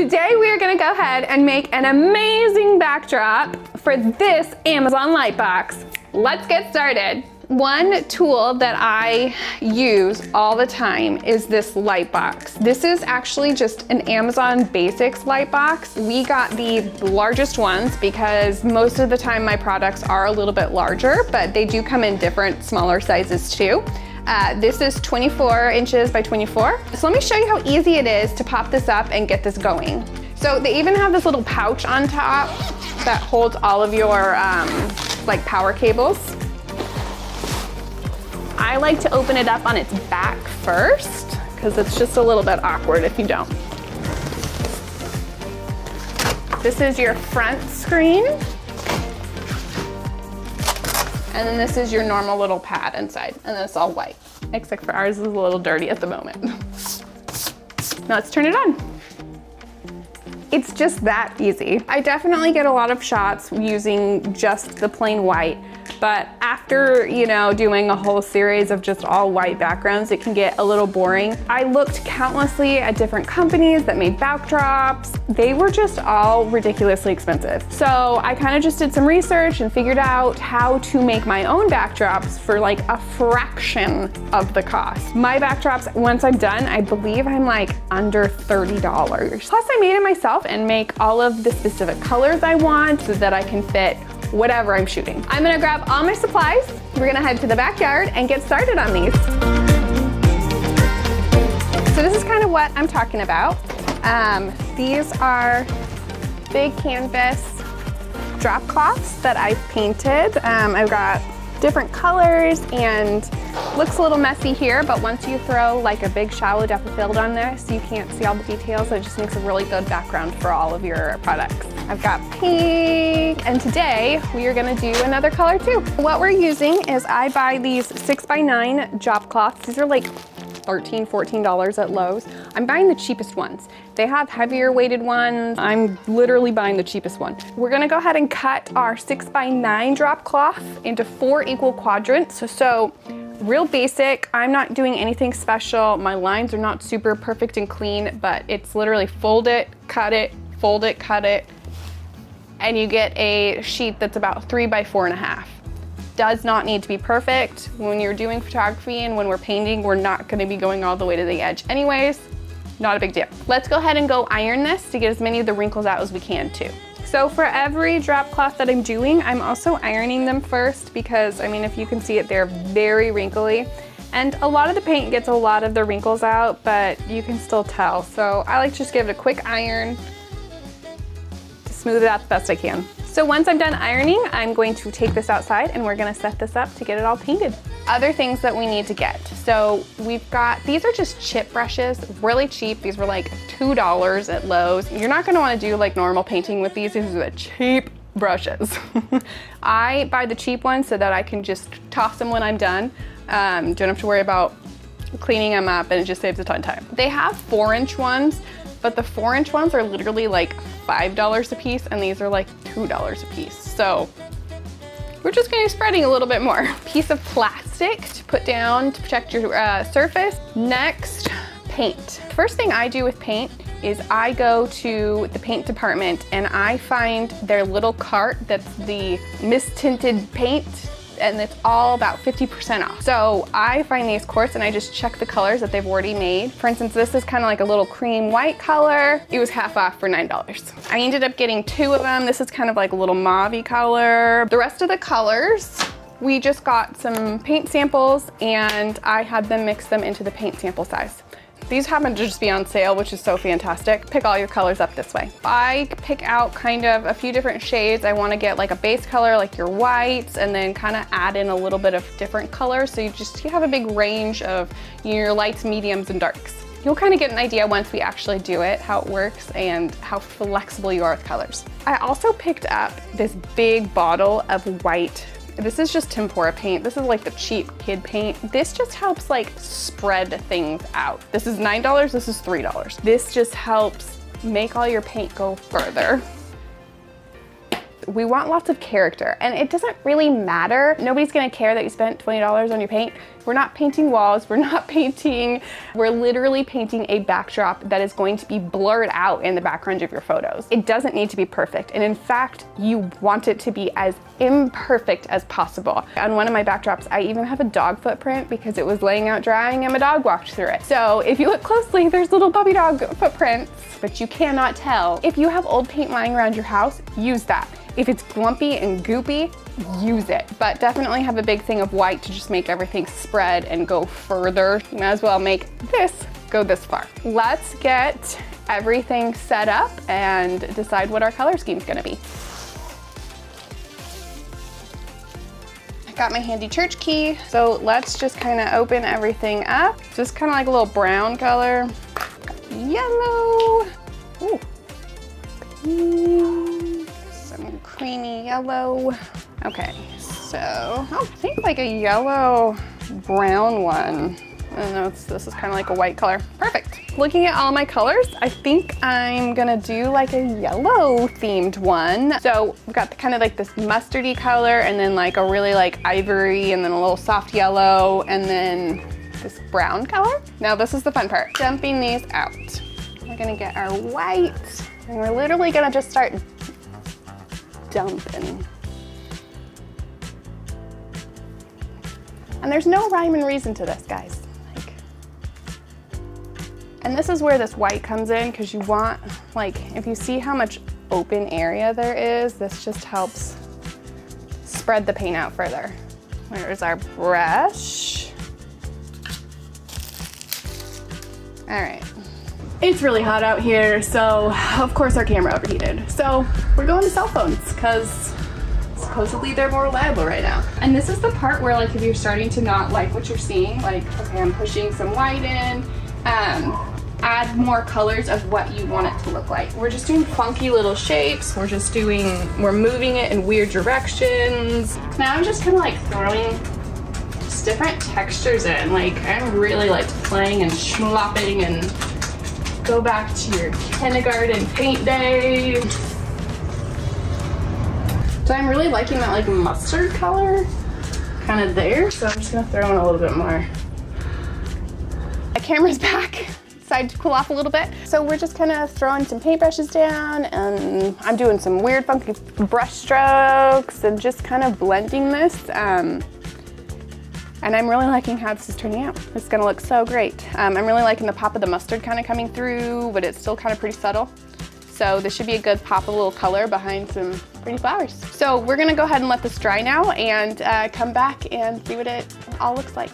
Today we are gonna go ahead and make an amazing backdrop for this Amazon Lightbox. Let's get started. One tool that I use all the time is this light box. This is actually just an Amazon Basics light box. We got the largest ones because most of the time my products are a little bit larger, but they do come in different smaller sizes too. Uh, this is 24 inches by 24. So let me show you how easy it is to pop this up and get this going. So they even have this little pouch on top that holds all of your um, like power cables. I like to open it up on its back first because it's just a little bit awkward if you don't. This is your front screen. And then this is your normal little pad inside. And then it's all white, except for ours is a little dirty at the moment. Now let's turn it on. It's just that easy. I definitely get a lot of shots using just the plain white but after, you know, doing a whole series of just all white backgrounds, it can get a little boring. I looked countlessly at different companies that made backdrops. They were just all ridiculously expensive. So I kind of just did some research and figured out how to make my own backdrops for like a fraction of the cost. My backdrops, once I'm done, I believe I'm like under $30. Plus I made it myself and make all of the specific colors I want so that I can fit whatever I'm shooting. I'm gonna grab all my supplies. We're gonna head to the backyard and get started on these. So this is kind of what I'm talking about. Um, these are big canvas drop cloths that I've painted. Um, I've got different colors and looks a little messy here, but once you throw like a big shallow depth of field on so you can't see all the details, it just makes a really good background for all of your products. I've got pink, and today we are gonna do another color too. What we're using is I buy these six by nine drop cloths. These are like 13 $14 at Lowe's. I'm buying the cheapest ones. They have heavier weighted ones. I'm literally buying the cheapest one. We're gonna go ahead and cut our six by nine drop cloth into four equal quadrants. So, so real basic. I'm not doing anything special. My lines are not super perfect and clean, but it's literally fold it, cut it, fold it, cut it, and you get a sheet that's about three by four and a half does not need to be perfect. When you're doing photography and when we're painting, we're not gonna be going all the way to the edge anyways. Not a big deal. Let's go ahead and go iron this to get as many of the wrinkles out as we can too. So for every drop cloth that I'm doing, I'm also ironing them first because, I mean, if you can see it, they're very wrinkly. And a lot of the paint gets a lot of the wrinkles out, but you can still tell. So I like to just give it a quick iron to smooth it out the best I can. So once I'm done ironing, I'm going to take this outside and we're gonna set this up to get it all painted. Other things that we need to get. So we've got, these are just chip brushes, really cheap. These were like $2 at Lowe's. You're not gonna wanna do like normal painting with these. These are the cheap brushes. I buy the cheap ones so that I can just toss them when I'm done. Um, don't have to worry about cleaning them up and it just saves a ton of time. They have four inch ones, but the four inch ones are literally like $5 a piece and these are like $2 a piece. So we're just gonna be spreading a little bit more. Piece of plastic to put down to protect your uh, surface. Next, paint. First thing I do with paint is I go to the paint department and I find their little cart that's the mistinted paint and it's all about 50% off. So I find these quarts and I just check the colors that they've already made. For instance, this is kind of like a little cream white color. It was half off for $9. I ended up getting two of them. This is kind of like a little mauve color. The rest of the colors, we just got some paint samples and I had them mix them into the paint sample size. These happen to just be on sale, which is so fantastic. Pick all your colors up this way. I pick out kind of a few different shades. I wanna get like a base color like your whites and then kind of add in a little bit of different colors. So you just you have a big range of your lights, mediums, and darks. You'll kind of get an idea once we actually do it, how it works and how flexible you are with colors. I also picked up this big bottle of white this is just Tempera paint. This is like the cheap kid paint. This just helps like spread things out. This is $9, this is $3. This just helps make all your paint go further. we want lots of character and it doesn't really matter. Nobody's gonna care that you spent $20 on your paint. We're not painting walls, we're not painting, we're literally painting a backdrop that is going to be blurred out in the background of your photos. It doesn't need to be perfect. And in fact, you want it to be as imperfect as possible. On one of my backdrops, I even have a dog footprint because it was laying out drying and my dog walked through it. So if you look closely, there's little puppy dog footprints, but you cannot tell. If you have old paint lying around your house, use that. If it's glumpy and goopy, use it. But definitely have a big thing of white to just make everything spread and go further. You might as well make this go this far. Let's get everything set up and decide what our color scheme is gonna be. I got my handy church key. So let's just kind of open everything up. Just kind of like a little brown color. Yellow. Ooh. Some creamy yellow. Okay, so I think like a yellow brown one. I don't know this is kind of like a white color. Perfect. Looking at all my colors, I think I'm gonna do like a yellow themed one. So we've got the, kind of like this mustardy color and then like a really like ivory and then a little soft yellow and then this brown color. Now this is the fun part, dumping these out. We're gonna get our white and we're literally gonna just start dumping. And there's no rhyme and reason to this, guys. And this is where this white comes in because you want, like, if you see how much open area there is, this just helps spread the paint out further. Where's our brush? All right. It's really hot out here, so of course our camera overheated. So we're going to cell phones because supposedly they're more reliable right now. And this is the part where like if you're starting to not like what you're seeing, like, okay, I'm pushing some white in, um, add more colors of what you want it to look like. We're just doing funky little shapes. We're just doing, we're moving it in weird directions. Now I'm just kind of like throwing just different textures in. Like I'm really like playing and schmopping and go back to your kindergarten paint day. So I'm really liking that like mustard color kind of there. So I'm just gonna throw in a little bit more. The camera's back decided to cool off a little bit. So we're just kind of throwing some paintbrushes down and I'm doing some weird funky brush strokes and just kind of blending this. Um, and I'm really liking how this is turning out. It's gonna look so great. Um, I'm really liking the pop of the mustard kind of coming through, but it's still kind of pretty subtle. So this should be a good pop of a little color behind some pretty flowers. So we're gonna go ahead and let this dry now and uh, come back and see what it all looks like.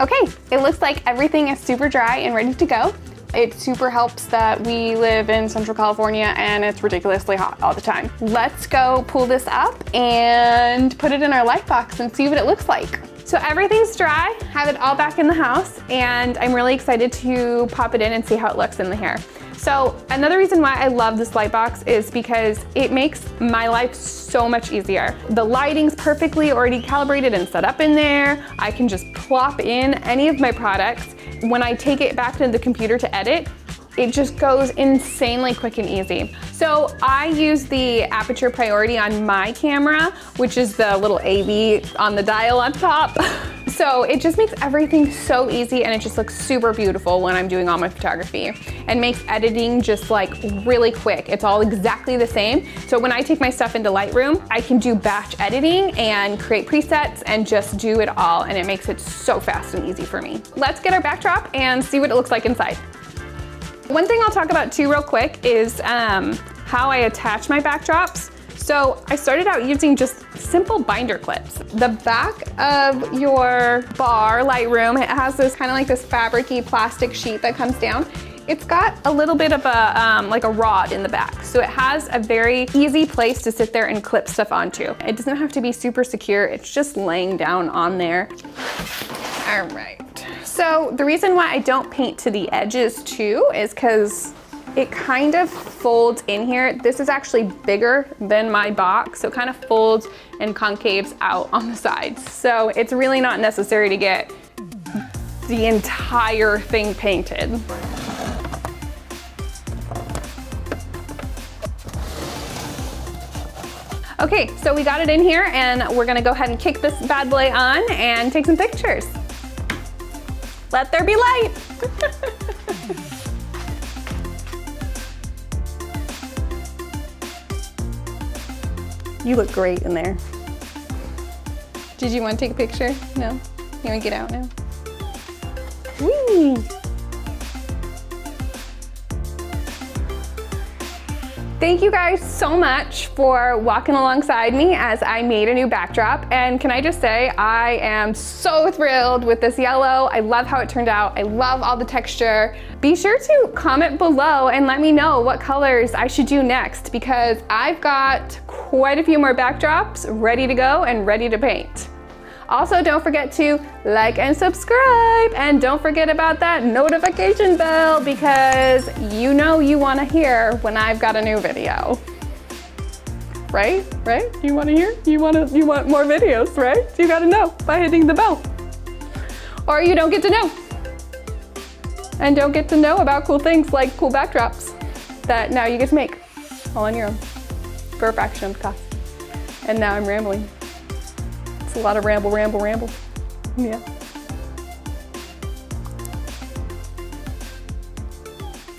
Okay, it looks like everything is super dry and ready to go. It super helps that we live in Central California and it's ridiculously hot all the time. Let's go pull this up and put it in our light box and see what it looks like. So everything's dry, have it all back in the house, and I'm really excited to pop it in and see how it looks in the hair. So another reason why I love this light box is because it makes my life so much easier. The lighting's perfectly already calibrated and set up in there. I can just plop in any of my products. When I take it back to the computer to edit, it just goes insanely quick and easy. So I use the aperture priority on my camera, which is the little AV on the dial on top. So it just makes everything so easy and it just looks super beautiful when I'm doing all my photography and makes editing just like really quick. It's all exactly the same. So when I take my stuff into Lightroom, I can do batch editing and create presets and just do it all and it makes it so fast and easy for me. Let's get our backdrop and see what it looks like inside. One thing I'll talk about too real quick is um, how I attach my backdrops. So I started out using just simple binder clips. The back of your bar Lightroom, it has this kind of like this fabricy plastic sheet that comes down. It's got a little bit of a, um, like a rod in the back. So it has a very easy place to sit there and clip stuff onto. It doesn't have to be super secure. It's just laying down on there. All right. So the reason why I don't paint to the edges too is because it kind of folds in here. This is actually bigger than my box, so it kind of folds and concaves out on the sides. So it's really not necessary to get the entire thing painted. Okay, so we got it in here and we're gonna go ahead and kick this bad boy on and take some pictures. Let there be light. you look great in there. Did you want to take a picture? No? You want to get out now? Whee! Thank you guys so much for walking alongside me as I made a new backdrop. And can I just say, I am so thrilled with this yellow. I love how it turned out. I love all the texture. Be sure to comment below and let me know what colors I should do next because I've got quite a few more backdrops ready to go and ready to paint. Also, don't forget to like and subscribe. And don't forget about that notification bell because you know you want to hear when I've got a new video. Right? Right? You want to hear? You want to you want more videos, right? You got to know by hitting the bell. Or you don't get to know. And don't get to know about cool things like cool backdrops that now you get to make all on your own fraction of the cost. And now I'm rambling It's a lot of ramble, ramble, ramble. Yeah.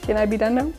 Can I be done now?